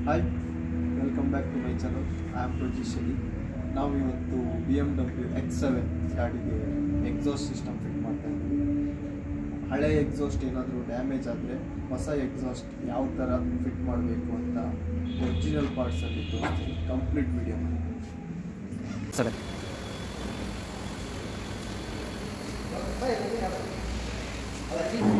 Hi welcome back to my channel I am ಪ್ರೊಜಿಶಲಿ ನಾವು ಇವತ್ತು B M W X seven ಗಾಡಿಗೆ exhaust system fit ಮಾಡ್ತಾ ಇದ್ದೀವಿ ಹಳೆ ಎಕ್ಸಾಸ್ಟ್ ಏನಾದರೂ ಡ್ಯಾಮೇಜ್ ಆದರೆ ಹೊಸ ಎಕ್ಸಾಸ್ಟ್ ಯಾವ ಥರ ಫಿಟ್ ಮಾಡಬೇಕು ಅಂತ ಒರಿಜಿನಲ್ ಪಾರ್ಟ್ಸಲ್ಲಿ ತೋರಿಸ್ತೀನಿ ಕಂಪ್ಲೀಟ್ ವಿಡಿಯೋ ಸರಿ Thank.